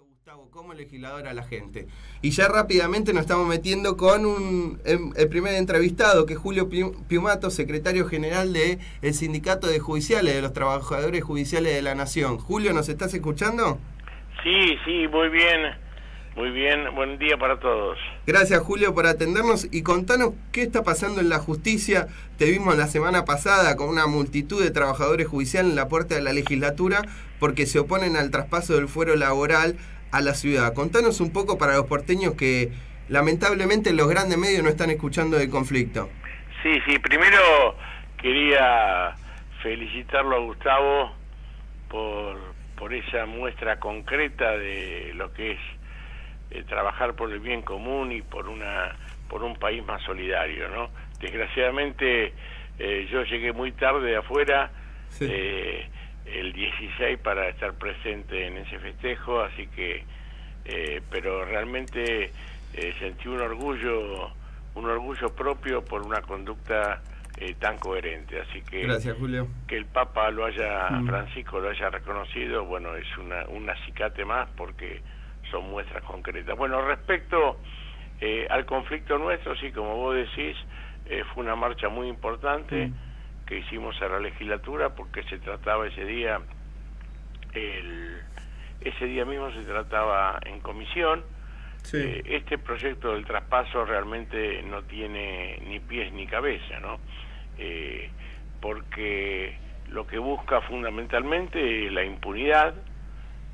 Gustavo como legislador a la gente. Y ya rápidamente nos estamos metiendo con un, em, el primer entrevistado, que es Julio Piumato, secretario general del el Sindicato de Judiciales, de los Trabajadores Judiciales de la Nación. Julio, ¿nos estás escuchando? Sí, sí, muy bien. Muy bien, buen día para todos. Gracias Julio por atendernos y contanos qué está pasando en la justicia. Te vimos la semana pasada con una multitud de trabajadores judiciales en la puerta de la legislatura porque se oponen al traspaso del fuero laboral a la ciudad. Contanos un poco para los porteños que lamentablemente los grandes medios no están escuchando del conflicto. Sí, sí, primero quería felicitarlo a Gustavo por, por esa muestra concreta de lo que es eh, trabajar por el bien común y por una por un país más solidario, ¿no? Desgraciadamente eh, yo llegué muy tarde de afuera, eh, el 16 para estar presente en ese festejo, así que, pero realmente sentí un orgullo, un orgullo propio por una conducta tan coherente. Así que Gracias, Julio. que el Papa lo haya, mm. Francisco lo haya reconocido, bueno, es una, un acicate más porque son muestras concretas. Bueno, respecto eh, al conflicto nuestro, sí, como vos decís, eh, fue una marcha muy importante mm. que hicimos a la legislatura porque se trataba ese día, el, ese día mismo se trataba en comisión. Eh, este proyecto del traspaso realmente no tiene ni pies ni cabeza, ¿no? porque lo que busca fundamentalmente es la impunidad,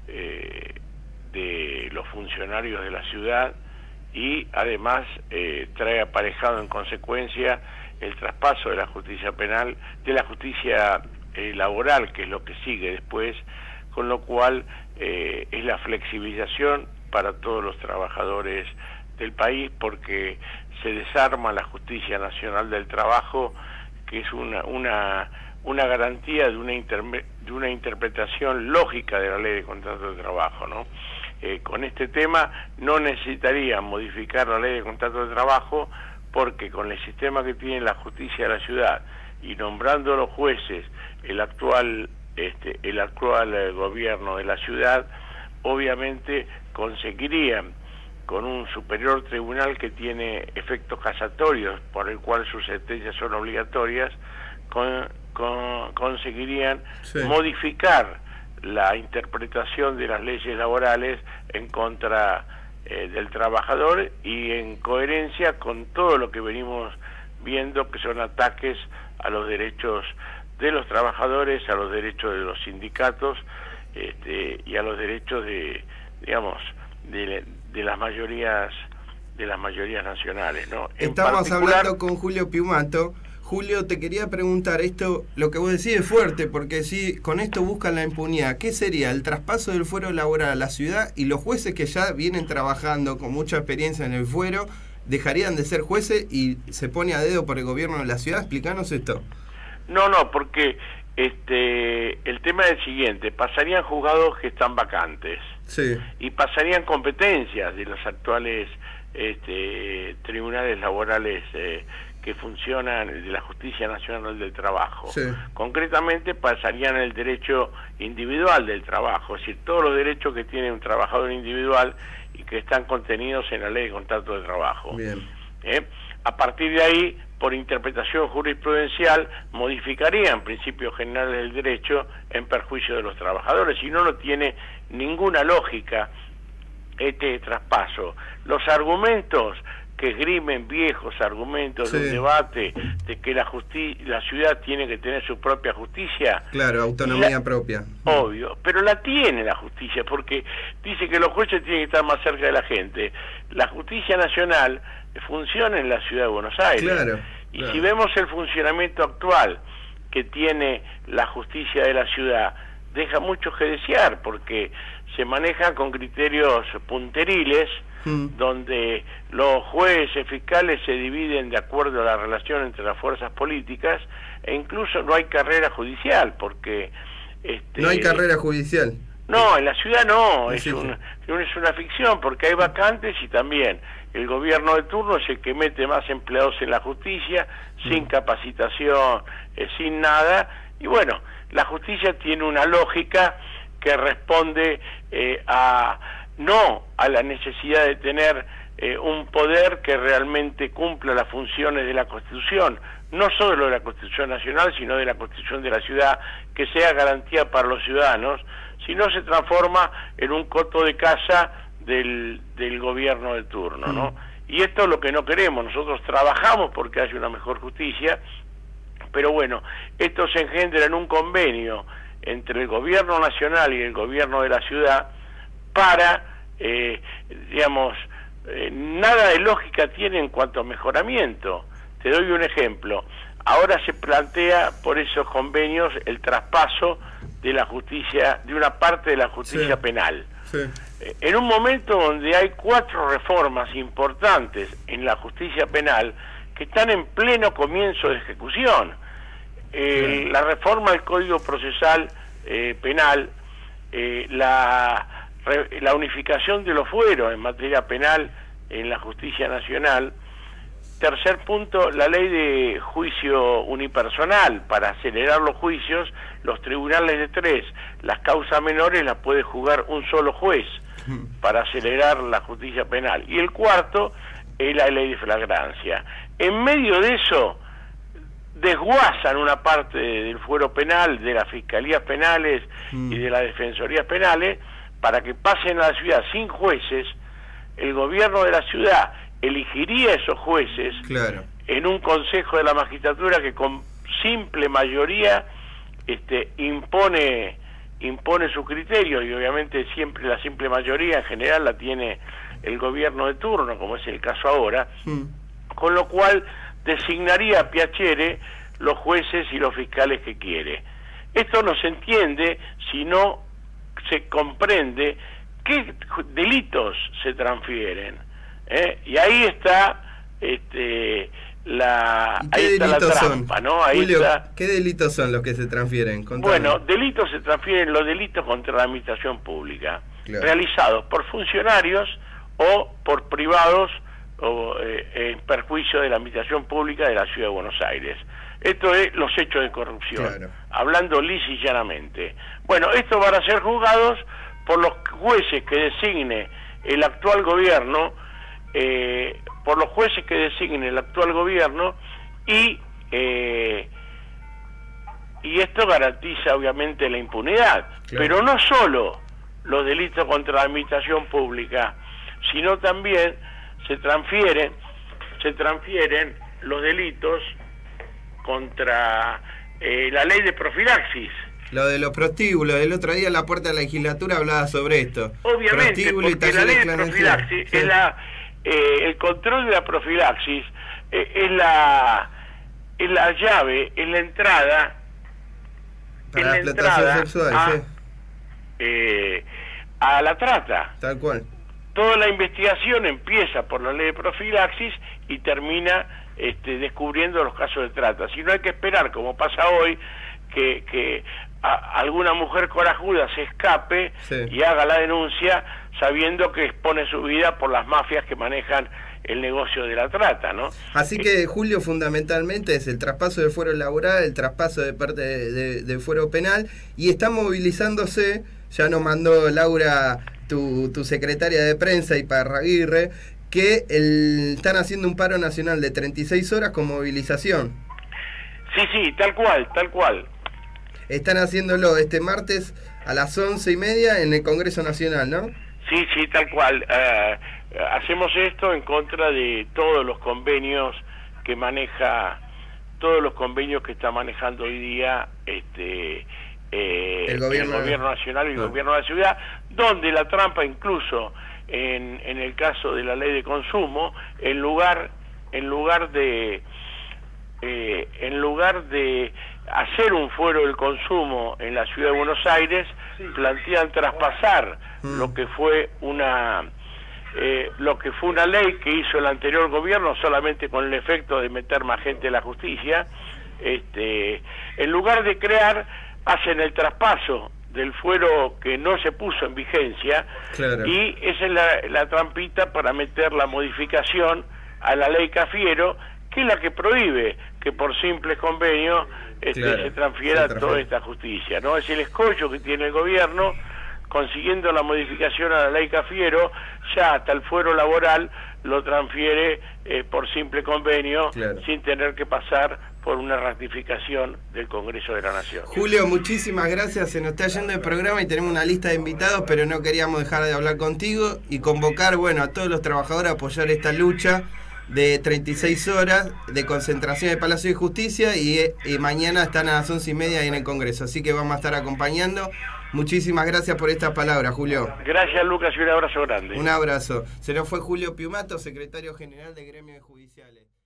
eh, de los funcionarios de la ciudad y además eh, trae aparejado en consecuencia el traspaso de la justicia penal, de la justicia eh, laboral, que es lo que sigue después, con lo cual eh, es la flexibilización para todos los trabajadores del país porque se desarma la justicia nacional del trabajo, que es una, una, una garantía de una, de una interpretación lógica de la ley de contrato de trabajo, ¿no? Eh, con este tema no necesitaría modificar la ley de contrato de trabajo porque con el sistema que tiene la justicia de la ciudad y nombrando a los jueces el actual este, el actual eh, gobierno de la ciudad obviamente conseguirían con un superior tribunal que tiene efectos casatorios por el cual sus sentencias son obligatorias conseguirían modificar la interpretación de las leyes laborales en contra eh, del trabajador y en coherencia con todo lo que venimos viendo que son ataques a los derechos de los trabajadores, a los derechos de los sindicatos este, y a los derechos de, digamos, de, las mayorías de las mayorías nacionales, ¿no? Estamos hablando con Julio Piumato, Julio, te quería preguntar, esto, lo que vos decís es fuerte, porque si con esto buscan la impunidad, ¿qué sería el traspaso del fuero laboral a la ciudad y los jueces que ya vienen trabajando con mucha experiencia en el fuero, dejarían de ser jueces y se pone a dedo por el gobierno de la ciudad? Explícanos esto. No, no, porque este el tema es el siguiente, pasarían juzgados que están vacantes sí. y pasarían competencias de los actuales este, tribunales laborales eh, que funcionan de la Justicia Nacional del Trabajo. Concretamente pasarían el derecho individual del trabajo, es decir, todos los derechos que tiene un trabajador individual y que están contenidos en la ley de contrato de trabajo. ¿Eh? A partir de ahí, por interpretación jurisprudencial, modificarían principios generales del derecho en perjuicio de los trabajadores y no lo tiene ninguna lógica este traspaso. Los argumentos que esgrimen viejos argumentos de un debate de que la la ciudad tiene que tener su propia justicia. Claro, autonomía propia. Obvio, pero la tiene la justicia porque dice que los jueces tienen que estar más cerca de la gente. La justicia nacional funciona en la ciudad de Buenos Aires. Claro, y si vemos el funcionamiento actual que tiene la justicia de la ciudad, deja mucho que desear porque se maneja con criterios punteriles mm. donde los jueces fiscales se dividen de acuerdo a la relación entre las fuerzas políticas e incluso no hay carrera judicial porque este, no hay carrera judicial no en la ciudad no es, una, es una ficción porque hay vacantes y también el gobierno de turno es el que mete más empleados en la justicia sin mm. capacitación eh, sin nada y bueno la justicia tiene una lógica que responde eh, a no a la necesidad de tener eh, un poder que realmente cumpla las funciones de la Constitución, no solo de la Constitución Nacional, sino de la Constitución de la ciudad, que sea garantía para los ciudadanos, si no se transforma en un coto de casa del, del gobierno de turno, ¿no? Mm. Y esto es lo que no queremos, nosotros trabajamos porque haya una mejor justicia, pero bueno, esto se engendra en un convenio entre el gobierno nacional y el gobierno de la ciudad para, eh, digamos, eh, nada de lógica tiene en cuanto a mejoramiento. Te doy un ejemplo. Ahora se plantea por esos convenios el traspaso de la justicia, de una parte de la justicia penal. Eh, en un momento donde hay cuatro reformas importantes en la justicia penal que están en pleno comienzo de ejecución. La reforma del Código Procesal eh, Penal, la la unificación de los fueros en materia penal en la justicia nacional. Tercer punto, la ley de juicio unipersonal. Para acelerar los juicios, los tribunales de tres, las causas menores las puede jugar un solo juez para acelerar la justicia penal. Y el cuarto es la ley de flagrancia. En medio de eso, desguazan una parte del fuero penal, de las fiscalías penales y mm. de las defensorías penales, para que pasen a la ciudad sin jueces, el gobierno de la ciudad elegiría esos jueces en un consejo de la magistratura que con simple mayoría este, impone impone su criterio y obviamente siempre la simple mayoría en general la tiene el gobierno de turno como es el caso ahora mm. con lo cual designaría a Piacere los jueces y los fiscales que quiere esto no se entiende si no se comprende qué delitos se transfieren. ¿eh? Y ahí está este, la, ahí la trampa, ¿no? Ahí ¿qué delitos son los que se transfieren? Bueno, delitos se transfieren los delitos contra la administración pública, realizados por funcionarios o por privados o, eh, en perjuicio de la administración pública de la Ciudad de Buenos Aires. Esto es los hechos de corrupción, hablando lis y llanamente. Bueno, estos van a ser juzgados por los jueces que designe el actual gobierno, eh, por los jueces que designe el actual gobierno y eh, y esto garantiza obviamente la impunidad, pero no solo los delitos contra la administración pública, sino también se transfieren se transfieren los delitos contra eh, la ley de profilaxis. Lo de los prostíbulos, el otro día en la puerta de la legislatura hablaba sobre esto. Obviamente, porque la ley de profilaxis es la, eh, el control de la profilaxis eh, es la es la llave, es la entrada para la, explotación sexual, a, a la trata. Tal cual. Toda la investigación empieza por la ley de profilaxis y termina este, descubriendo los casos de trata. Si no hay que esperar, como pasa hoy, que, que alguna mujer corajuda se escape y haga la denuncia sabiendo que expone su vida por las mafias que manejan el negocio de la trata, ¿no? Así eh, que, Julio, fundamentalmente es el traspaso del fuero laboral, el traspaso de parte del de, fuero penal, y está movilizándose, ya nos mandó Laura, tu, tu secretaria de prensa, y Parraguirre, que el, están haciendo un paro nacional de 36 horas con movilización. Sí, sí, tal cual, tal cual. Están haciéndolo este martes a las once y media en el Congreso Nacional, ¿no? Sí, sí, tal cual. Eh, hacemos esto en contra de todos los convenios que maneja, todos los convenios que está manejando hoy día este eh, el, gobierno, nacional y el gobierno de la ciudad, donde la trampa incluso en, en el caso de la ley de consumo, en lugar, en lugar de eh, en lugar de hacer un fuero del consumo en la ciudad de Buenos Aires, plantean traspasar mm. lo que fue una eh, lo que fue una ley que hizo el anterior gobierno solamente con el efecto de meter más gente en la justicia, este, en lugar de crear, hacen el traspaso del fuero que no se puso en vigencia y esa es la, trampita para meter la modificación a la ley Cafiero que es la que prohíbe que por simples convenios este, se transfiera toda esta justicia no es el escollo que tiene el gobierno consiguiendo la modificación a la ley Cafiero, ya hasta el fuero laboral lo transfiere eh, por simple convenio sin tener que pasar por una ratificación del Congreso de la Nación. Julio, muchísimas gracias. Se nos está yendo el programa y tenemos una lista de invitados, pero no queríamos dejar de hablar contigo y convocar bueno, a todos los trabajadores a apoyar esta lucha de 36 horas de concentración de Palacio de Justicia y, y, mañana están a las 11 y media ahí en el Congreso. Así que vamos a estar acompañando. Muchísimas gracias por estas palabras, Julio. Gracias, Lucas, y un abrazo grande. Un abrazo. Se nos fue Julio Piumato, secretario general de Gremios Judiciales.